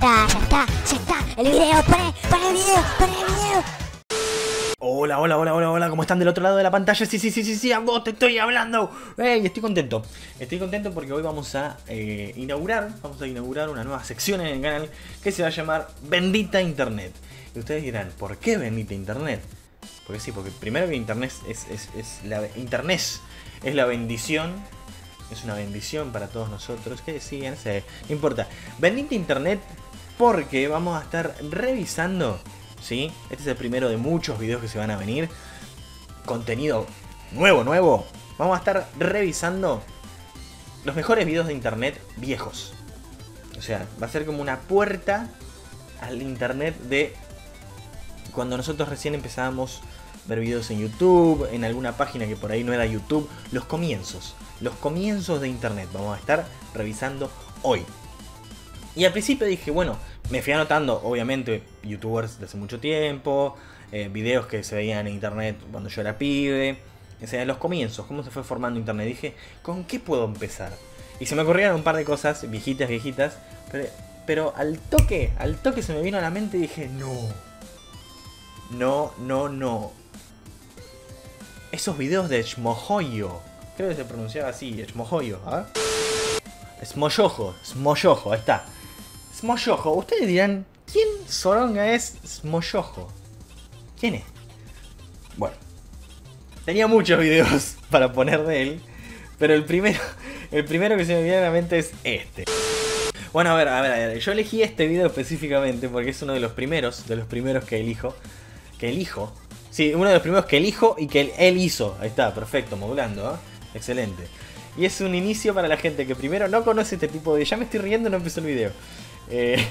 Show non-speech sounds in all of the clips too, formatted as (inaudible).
está, ya está, ya está. El video, pone, pone el video, pone el video. Hola, hola, hola, hola, hola, ¿cómo están del otro lado de la pantalla? Sí, sí, sí, sí, sí, a vos te estoy hablando. ¡Ey! Estoy contento. Estoy contento porque hoy vamos a eh, inaugurar, vamos a inaugurar una nueva sección en el canal que se va a llamar Bendita Internet. Y ustedes dirán, ¿por qué Bendita Internet? Porque sí, porque primero que Internet es, la Internet es la bendición. Es una bendición para todos nosotros. Que decían, no importa. Bendita Internet porque vamos a estar revisando ¿sí? Este es el primero de muchos videos que se van a venir. Contenido nuevo, nuevo. Vamos a estar revisando los mejores videos de internet viejos. O sea, va a ser como una puerta al internet de cuando nosotros recién empezábamos a ver videos en YouTube, en alguna página que por ahí no era YouTube. Los comienzos. Los comienzos de internet. Vamos a estar revisando hoy. Y al principio dije, bueno, me fui anotando, obviamente, youtubers de hace mucho tiempo, eh, videos que se veían en internet cuando yo era pibe, o sea, los comienzos, cómo se fue formando internet. Dije, ¿con qué puedo empezar? Y se me ocurrieron un par de cosas, viejitas, viejitas, pero, pero al toque, al toque se me vino a la mente y dije, no, no, no, no. Esos videos de Shmohoyo, creo que se pronunciaba así, Shmohoyo, ¿ah? Smoyojo, Smoyojo, ahí está. Smoyojo. Ustedes dirán, ¿quién Soronga es Smoyojo? ¿Quién es? Bueno, tenía muchos videos (laughs) para poner de él, pero el primero, (laughs) el primero que se me viene a la mente es este. Bueno, a ver, a ver, a ver, yo elegí este video específicamente porque es uno de los primeros, de los primeros que elijo, que elijo. Sí, uno de los primeros que elijo y que él hizo. Ahí está, perfecto, modulando, ¿eh? Excelente. Y es un inicio para la gente que primero no conoce este tipo de... Ya me estoy riendo, no empezó el video. Eh,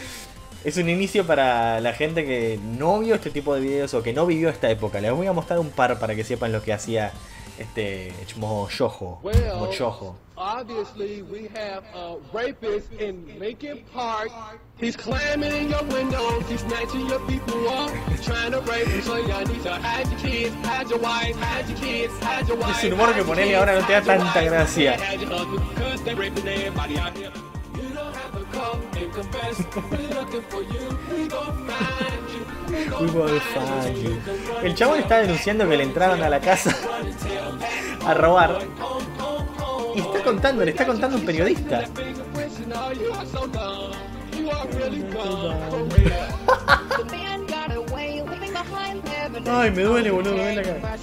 (laughs) es un inicio para la gente que no vio este tipo de videos o que no vivió esta época. Les voy a mostrar un par para que sepan lo que hacía este Mojojo. Mochojo. Obviously, we have a rapist in Lincoln Park. He's climbing in your windows, he's snatching your people up, trying to rape you. So you need to hide your kids, hide your wife, hide your kids, hide your wife. Es un humor que ponele ahora no te da tanta gracia. We're looking for you. We gon' find you. We We will find you. El chabón está denunciando que le entraron a la casa a robar. Y está contando, le está contando un periodista. Wishing all you are so dumb. You are really dumb. The man got away, leaving behind evidence. Ay, me duele, boludo, me duele la cara.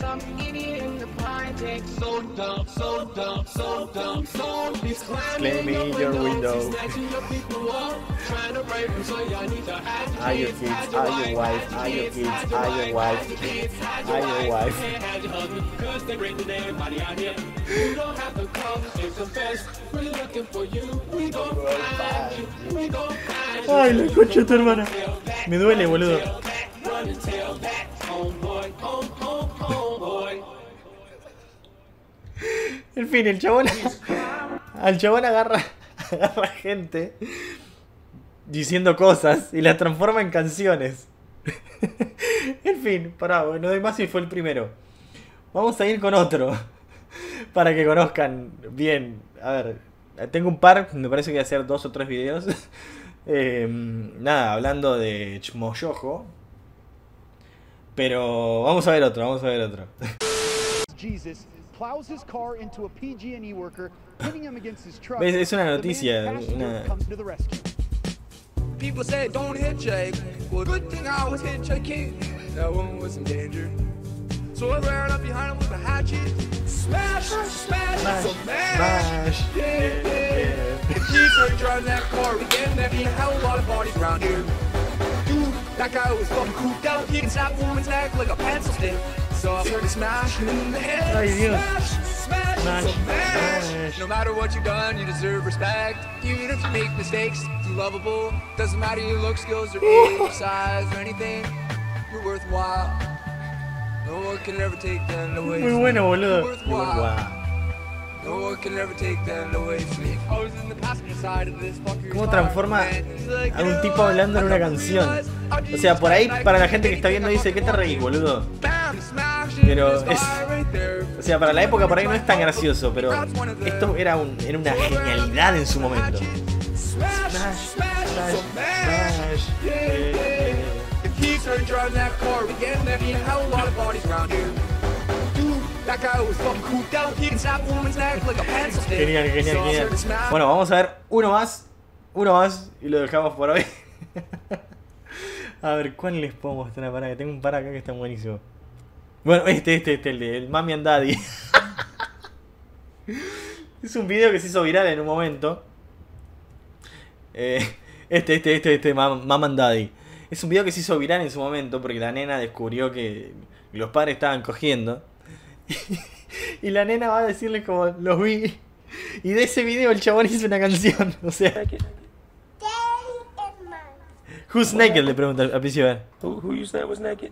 So dumb, so dumb, so dumb, so He's climbing Claiming your window. Snatching your people up, trying to rape them, so y'all need to hide your Are your kids, kids, hide your are your wife, are your kids, are your wife, are your wife. Hide your husband, 'cause they raping everybody out here. You don't have to come and confess. We're looking for you. We gon' find you. We gon' find you. Ay, la concha de tu hermana. Me duele, boludo. Fin, el chabón. (laughs) Al chabón agarra, (laughs) agarra gente diciendo cosas y las transforma en canciones. (laughs) En fin, pará, no doy más si fue el primero. Vamos a ir con otro. Para que conozcan bien. A ver, tengo un par, me parece que voy a hacer dos o tres videos. Eh, nada, hablando de Chmoyojo. Pero vamos a ver otro, vamos a ver otro. Plows his car into a PG&E worker, hitting him against his truck. ¿Ves? Es una The noticia, una- comes to the rescue. People say don't hitchhike. Well, good thing I was hitchhiking. That woman was in danger. So I ran up behind him with a hatchet. Smash, smash, smash, smash. Smash. Yeah, yeah. He started driving that car again. There be a hell of a lot of bodies around here. Dude, that guy was fucking cooped out. He can snap woman's neck like a pencil stick. Ay, Dios. Smash. No matter what you've done, you deserve respect. Even if you make mistakes, you're lovable. Doesn't matter your look, skills, or age, (laughs) size, or anything. You're worthwhile. No one can ever take that away Muy from bueno, you. boludo. You're worthwhile. No one can ever take that away from me. I was in the passenger side of this ¿Cómo transforma a un "You tipo hablando en una canción? O sea, por ahí, para la gente que está viendo, dice, ¿qué te reís, boludo? Pero es-. O sea, para la época por ahí no es tan gracioso, pero esto era, un, era una genialidad en su momento. Smash, Smash, smash. Genial, genial, genial. Bueno, vamos a ver uno más. Uno más y lo dejamos por hoy. (laughs) a ver, ¿cuál les puedo mostrar? Para que tengo un par acá que están buenísimo. Bueno, este, este, este, el de el Mami and Daddy. (laughs) es un video que se hizo viral en un momento. Eh, este, este, este, este, Mam, Mam and Daddy. Es un video que se hizo viral en su momento porque la nena descubrió que los padres estaban cogiendo. (laughs) y la nena va a decirle como, los vi. Y de ese video el chabón hizo una canción. (laughs) O sea. Who's naked? Le pregunta al principio. Who, who you said was naked?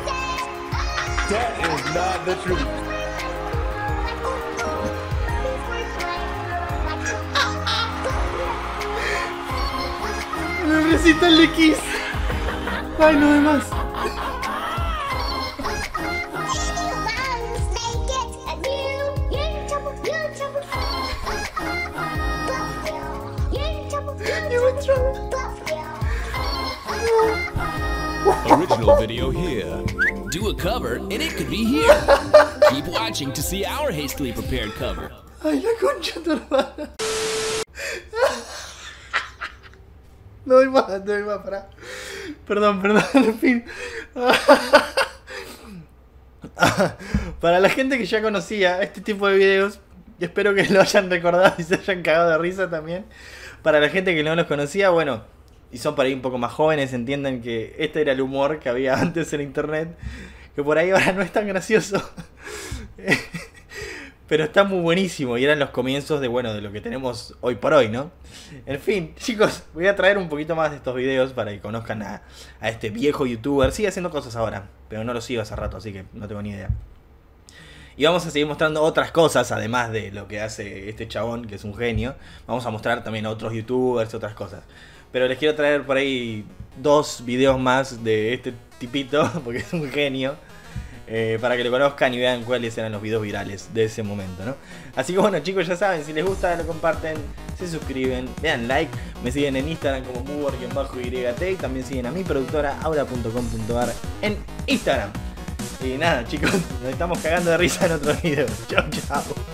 That is not the truth. El recital de Kiss. Ay, no demás. Original video here. A cover, and it could be here. (laughs) Keep watching to see our hastily prepared cover. Ay, la concha de tu hermana. No doy más, no doy más, pará. Perdón, perdón, (laughs) en fin. Para la gente que ya conocía este tipo de videos, espero que lo hayan recordado y se hayan cagado de risa también. Para la gente que no los conocía, bueno, y son por ahí un poco más jóvenes, entiendan que este era el humor que había (laughs) antes en internet, que por ahí ahora no es tan gracioso. (laughs) Pero está muy buenísimo y eran los comienzos de bueno de lo que tenemos hoy por hoy, ¿no? En fin, chicos, voy a traer un poquito más de estos videos para que conozcan a, a este viejo youtuber. Sigue haciendo cosas ahora, pero no lo sigo hace rato, así que no tengo ni idea. Y vamos a seguir mostrando otras cosas, además de lo que hace este chabón, que es un genio. Vamos a mostrar también a otros youtubers y otras cosas. Pero les quiero traer por ahí dos videos más de este tipito, (laughs) porque es un genio. eh, para que lo conozcan y vean cuáles eran los videos virales de ese momento, ¿no? Así que bueno, chicos, ya saben, si les gusta, lo comparten, se suscriben, vean like, me siguen en Instagram como y también siguen a mi productora aura.com.ar en Instagram. Y nada, chicos, nos estamos cagando de risa en otros videos. (laughs) Chao, chao.